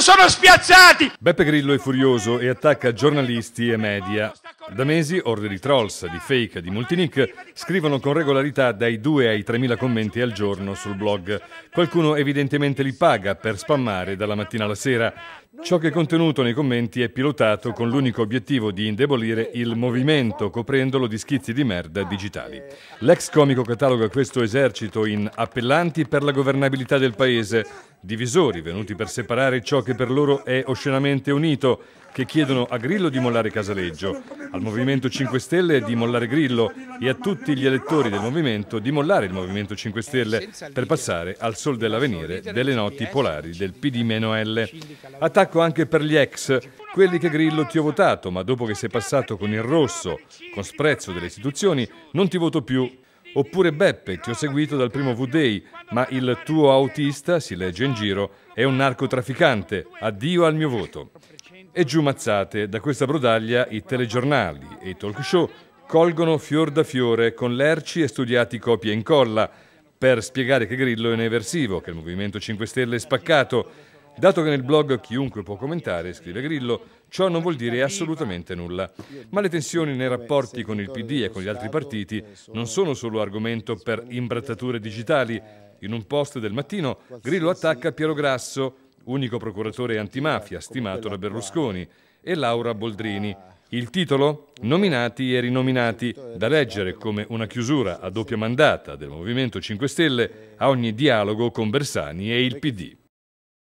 sono spiazzati! Beppe Grillo è furioso e attacca giornalisti e media. Da mesi orde di trolls, di fake, di multinick scrivono con regolarità dai 2 ai 3.000 commenti al giorno sul blog. Qualcuno evidentemente li paga per spammare dalla mattina alla sera. Ciò che è contenuto nei commenti è pilotato con l'unico obiettivo di indebolire il movimento, coprendolo di schizzi di merda digitali. L'ex comico cataloga questo esercito in appellanti per la governabilità del paese, divisori venuti per separare ciò che per loro è oscenamente unito, che chiedono a Grillo di mollare Casaleggio, al Movimento 5 Stelle di mollare Grillo e a tutti gli elettori del Movimento di mollare il Movimento 5 Stelle per passare al sol dell'avvenire delle notti polari del PD-L. Attacco anche per gli ex, quelli che Grillo ti ho votato, ma dopo che sei passato con il rosso, con sprezzo delle istituzioni, non ti voto più. Oppure Beppe, ti ho seguito dal primo V-Day, ma il tuo autista, si legge in giro, è un narcotrafficante. Addio al mio voto. E giù mazzate, da questa brodaglia i telegiornali e i talk show colgono fior da fiore con lerci e studiati copia e incolla per spiegare che Grillo è un eversivo, che il Movimento 5 Stelle è spaccato. Dato che nel blog chiunque può commentare, scrive Grillo, ciò non vuol dire assolutamente nulla. Ma le tensioni nei rapporti con il PD e con gli altri partiti non sono solo argomento per imbrattature digitali. In un post del mattino Grillo attacca Piero Grasso, unico procuratore antimafia stimato da Berlusconi, e Laura Boldrini. Il titolo? Nominati e rinominati, da leggere come una chiusura a doppia mandata del Movimento 5 Stelle a ogni dialogo con Bersani e il PD.